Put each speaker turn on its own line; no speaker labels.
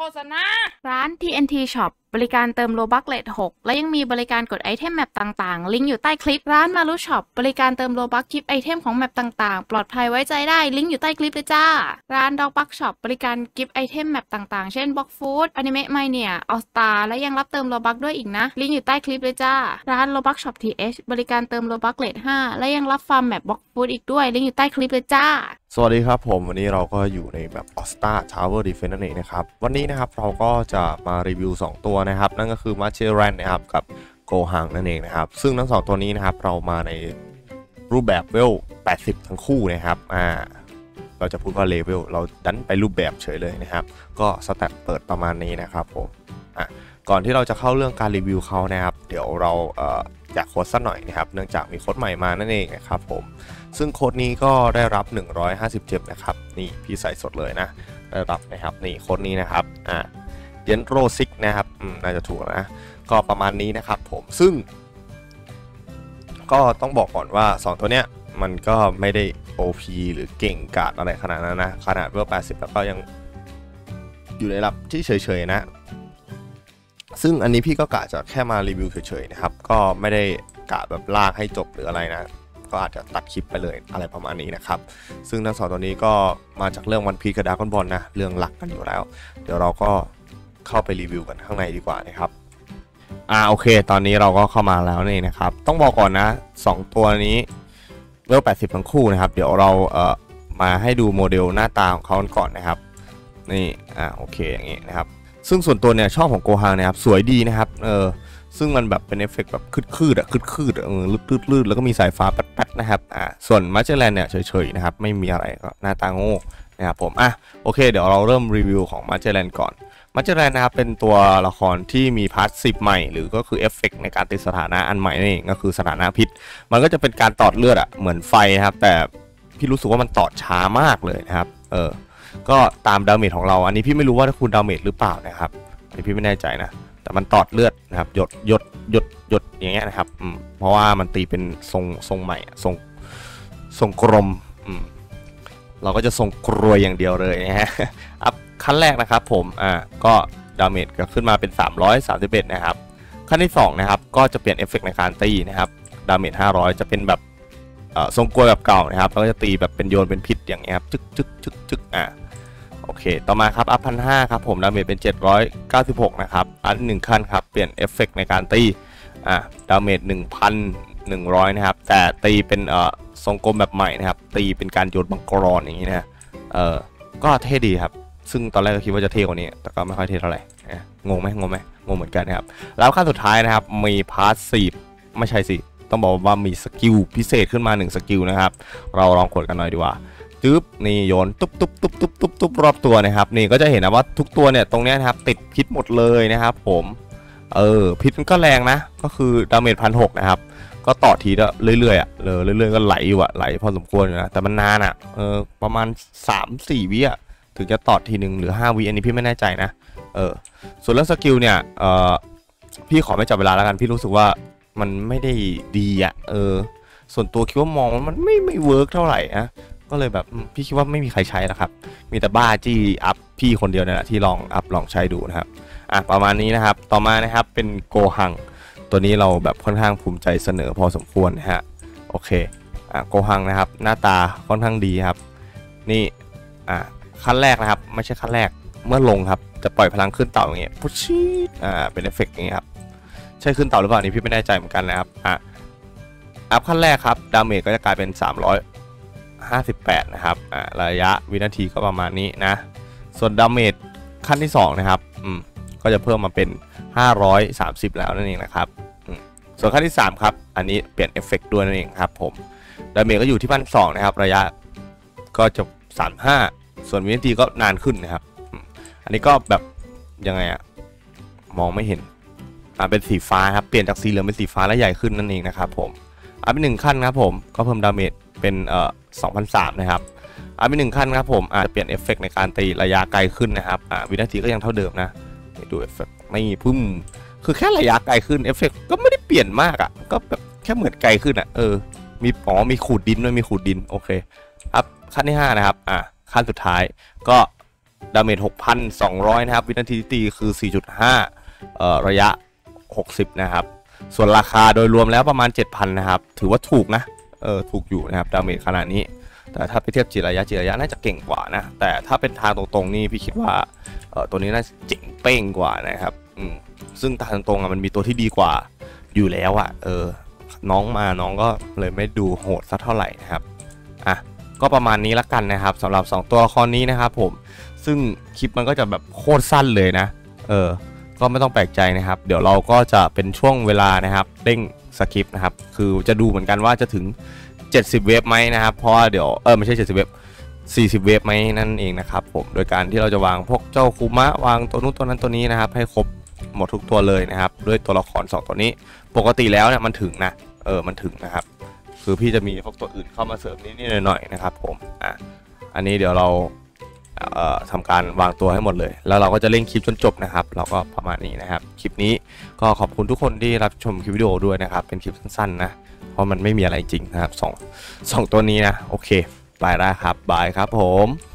โฆษณา
ร้าน TNT Shop บริการเติม Robux rate 6และยังมีบริการกด item map ต่างๆ ลิงก์อยู่ใต้คลิป ร้าน Maru Shop บริการเติม Robux gift item ของ map ต่างๆ ปลอดภัยไว้ใจได้ ลิงก์อยู่ใต้คลิปเลยจ้า ร้านดอกบัก Shop บริการ gift item map ต่างๆ เช่น Blox Fruits Anime Mania All Star และยังรับเติม Robux ด้วยอีกนะ ลิงก์อยู่ใต้คลิปเลยจ้า ร้าน Robux Shop TH บริการเติม Robux rate 5และยังรับฟาร์ม map Blox Fruits อีกด้วย ลิงก์อยู่ใต้คลิปเลยจ้า
สวัสดีครับผมวันนี้เราก็อยู่ในแบบ o s t a Tower Defense นั่นเองนะครับวันนี้นะครับเราก็จะมารีวิว 2 ตัวนะครับ นั่นก็คือ m a c h e r a n นะครับกับ g o h a n นั่นเองนะครับ ซึ่งทั้ง2ตัวนี้นะครับเรามาในรูปแบบเวล 80 ทั้งคู่นะครับอ่าเราจะพูดว่าเลเวลเราดันไปรูปแบบเฉยเลยนะครับ ก็สแตทเปิดประมาณนี้นะครับผมอะก่อนที่เราจะเข้าเรื่องการรีวิวเขานะครับ เดี๋ยวเราเอ่ออยากโค้ดสักหน่อยนะครับ เนื่องจากมีโค้ดใหม่มานั่นเองนะครับผม ซึ่งโค้ดนี้ก็ได้รับ 157 นะครับ นี่พี่ใส่สดเลยนะ ได้รับนะครับ นี่โค้ดนี้นะครับ อ่า เยนโรซิกนะครับน่าจะถูกนะ ก็ประมาณนี้นะครับผมซึ่ง ก็ต้องบอกก่อนว่า 2 ตัวเนี้ยมันก็ไม่ได้ OP หรือเก่งกาจอะไรขนาดนั้นนะ ขนาดเวล80 แล้วก็ยังอยู่ในระดับที่เฉยๆนะ ซึ่งอันนี้พี่ก็กะจะแค่มารีวิวเฉยๆนะครับ ก็ไม่ได้กะแบบลากให้จบหรืออะไรนะก็อาจจะตัดคลิปไปเลยอะไรประมาณนี้นะครับ ซึ่งทั้งสองตัวนี้ก็มาจากเรื่อง One Piece กับ Dragon Ball นะ เรื่องหลักกันอยู่แล้ว เดี๋ยวเราก็ เข้าไปรีวิวกันข้างในดีกว่านะครับอ่าโอเค ตอนนี้เราก็เข้ามาแล้วนี่นะครับ ต้องบอกก่อนนะ 2 ตัวนี้เวล80 ทั้งคู่นะครับ เดี๋ยวเราเอ่อมาให้ดูโมเดลหน้าตาของเขาก่อนนะครับ นี่อ่าโอเคอย่างงี้นะครับ ซึ่งส่วนตัวเนี่ยชอบของโกฮังนะครับ สวยดีนะครับเออซึ่งมันแบบเป็นเอฟเฟกต์แบบคืดๆอะคืดๆอะเออลืดๆแล้วก็มีสายฟ้าแป๊ดๆนะครับอ่าส่วนมาเจแลนเนี่ยเฉยๆนะครับไม่มีอะไรก็หน้าตาโง่นะครับผมอะโอเค เดี๋ยวเราเริ่มรีวิวของมาเจแลนก่อน มาเจแลนนะครับเป็นตัวละครที่มี passive ใหม่ หรือก็คือเอฟเฟกต์ในการติดสถานะอันใหม่นั่นก็คือสถานะพิษ มันก็จะเป็นการตอดเลือดอะเหมือนไฟนะครับ แต่พี่รู้สึกว่ามันตอดช้ามากเลยนะครับ เออ ก็ตาม damage ของเรา อันนี้พี่ไม่รู้ว่าคูณ damage หรือเปล่านะครับอันนี้พี่ไม่แน่ใจนะ แต่มันตอดเลือดนะครับหยดหยดหยดหยดอย่างเงี้ยนะครับอืมเพราะว่ามันตีเป็นทรงทรงใหม่ทรงทรงกลมอืมเราก็จะทรงกรวยอย่างเดียวเลยนะฮะ up ขั้นแรกนะครับผมอ่าก็ damage ก็ขึ้นมาเป็น 331 นะครับ ขั้นที่ 2 นะครับ ก็จะเปลี่ยนเอฟเฟกต์ในการตีนะครับ damage 500 จะเป็นแบบอ่อทรงกรวยแบบเก่านะครับ แล้วก็จะตีแบบเป็นโยนเป็นพิษอย่างเงี้ยครับจึกจึกจึกจึกอ่าโอเค ต่อมาครับ up พันห้าครับผม damage เป็น 796 นะครับ อันหนึ่งขั้นครับ เปลี่ยนเอฟเฟกในการตี อ่า damage 1,100 นะครับ แต่ตีเป็นเอ่อทรงกลมแบบใหม่นะครับ ตีเป็นการโยนบังกรอนอย่างนี้นะ เออก็เท่ดีครับ ซึ่งตอนแรกก็คิดว่าจะเท่กว่านี้ แต่ก็ไม่ค่อยเท่เท่าไหร่งงไหมงงไหมงงเหมือนกันนะครับ แล้วขั้นสุดท้ายนะครับ มีพาร์ทสีไม่ใช่สิ ต้องบอกว่ามี skill พิเศษขึ้นมา1 skill นะครับ เราลองกดกันหน่อยดีกว่าจึ๊บนี่โยนตุ๊บตุ๊บตุ๊บตุ๊บตุ๊บตุ๊บรอบตัวนะครับ นี่ก็จะเห็นนะว่าทุกตัวเนี่ยตรงนี้นะครับ ติดพิษหมดเลยนะครับ ผม เออพิษมันก็แรงนะ ก็คือ damage พันหกนะครับก็ตอดทีละเรื่อยๆอะเลยเรื่อยๆก็ไหลอยู่อะไหลพอสมควรอยู่นะแต่มันนานอะเออประมาณ 3-4วิอะ ถึงจะตอดทีหนึ่งหรือ 5วิอันนี้พี่ไม่แน่ใจนะ เออ ส่วนเรื่อง skill เนี่ย เออพี่ขอไม่จับเวลาแล้วกัน พี่รู้สึกว่ามันไม่ได้ดีอะเออ ส่วนตัวคิดว่ามองว่ามันไม่ไม่ work เท่าไหร่นะก็เลยแบบพี่คิดว่าไม่มีใครใช้นะครับ มีแต่บ้าจี้อย่างพี่คนเดียวเนี่ยแหละที่ลอง up ลองใช้ดูนะครับ อะประมาณนี้นะครับ ต่อมานะครับเป็นโกฮัง ตัวนี้เราแบบค่อนข้างภูมิใจเสนอพอสมควรนะฮะ โอเค อะโกฮังนะครับ หน้าตาค่อนข้างดีครับ นี่ อะ ขั้นแรกนะครับ ไม่ใช่ขั้นแรกเมื่อลงครับจะปล่อยพลังคลื่นเต่าอย่างเงี้ยพุชชีอ่าเป็นเอฟเฟกต์อย่างเงี้ยครับใช่คลื่นเต่าหรือเปล่านี่พี่ไม่แน่ใจเหมือนกันนะครับอะ up ขั้นแรกครับ damage ก็จะกลายเป็น 358 นะครับอ่าระยะวินาทีก็ประมาณนี้นะ ส่วน damage ขั้นที่ 2 นะครับอืมก็จะเพิ่มมาเป็น 530 แล้วนั่นเองนะครับส่วนขั้นที่ 3 ครับ อันนี้เปลี่ยนเอฟเฟกต์ด้วยนั่นเองครับผม damage ก็อยู่ที่พันสองนะครับ ระยะก็จะ35 ส่วนวินาทีก็นานขึ้นนะครับ อันนี้ก็แบบยังไงอะมองไม่เห็นอ่าเป็นสีฟ้าครับ เปลี่ยนจากสีเหลืองเป็นสีฟ้าและใหญ่ขึ้นนั่นเองนะครับผม up ไปหนึ่งขั้นครับผมก็เพิ่ม damage เป็นเอ่อ2,003นะครับ up ไปหนึ่งขั้นครับผมอาจจะเปลี่ยนเอฟเฟกต์ในการตีระยะไกลขึ้นนะครับอ่าวินาทีก็ยังเท่าเดิมนะดูเอฟเฟกไม่พุ่มคือแค่ระยะไกลขึ้นเอฟเฟกต์ก็ไม่ได้เปลี่ยนมากอะ่ะก็แบบแค่เหมือนไกลขึ้นอะ่ะเออมีอ๋อมีขูดดินด้วยมีขูดดินโอเคครับขั้นที่ห้านะครับอ่า ขั้นสุดท้าย ก็ damage 6,200 นะครับ วินาทีตีคือ 4.5เอ่อระยะ 60 นะครับ ส่วนราคาโดยรวมแล้วประมาณ 7,000 นะครับ ถือว่าถูกนะ เออ ถูกอยู่นะครับ damage ขนาดนี้ แต่ถ้าไปเทียบจิไรยะจิไรยะน่าจะเก่งกว่านะ แต่ถ้าเป็นทางตรงๆนี่พี่คิดว่า เออตัวนี้น่าจะเจ๋งเป้งกว่านะครับ อืม ซึ่งทางตรงๆอะมันมีตัวที่ดีกว่าอยู่แล้วอะ เออ น้องมา น้องก็เลยไม่ดูโหดสักเท่าไหร่นะครับ อะ ก็ประมาณนี้ละกันนะครับสำหรับ 2 ตัวละครนี้นะครับผมซึ่งคลิปมันก็จะแบบโคตรสั้นเลยนะ เออ ก็ไม่ต้องแปลกใจนะครับ เดี๋ยวเราก็จะเป็นช่วงเวลานะครับเร่งสคริปต์นะครับ คือจะดูเหมือนกันว่าจะถึง 70 เวฟไหมนะครับ เพราะว่าเดี๋ยว เออไม่ใช่ 70 เวฟ40 เวฟไหมนั่นเองนะครับผม โดยการที่เราจะวางพวกเจ้าคูมะวางตัวนู้นตัวนั้นตัวนี้นะครับ ให้ครบหมดทุกตัวเลยนะครับ ด้วยตัวละคร 2 ตัวนี้ ปกติแล้วเนี่ยมันถึงนะ เออ มันถึงนะครับ คือพี่จะมีพวกตัวอื่นเข้ามาเสริมนิดๆหน่อยๆนะครับผมอะอันนี้เดี๋ยวเราเอ่อทำการวางตัวให้หมดเลย แล้วเราก็จะเล่นคลิปจนจบนะครับ เราก็ประมาณนี้นะครับ คลิปนี้ก็ขอบคุณทุกคนที่รับชมคลิปวิดีโอด้วยนะครับ เป็นคลิปสั้นๆนะ เพราะมันไม่มีอะไรจริงนะครับสองสองตัวนี้นะ โอเค ไปแล้วครับ บายครับผม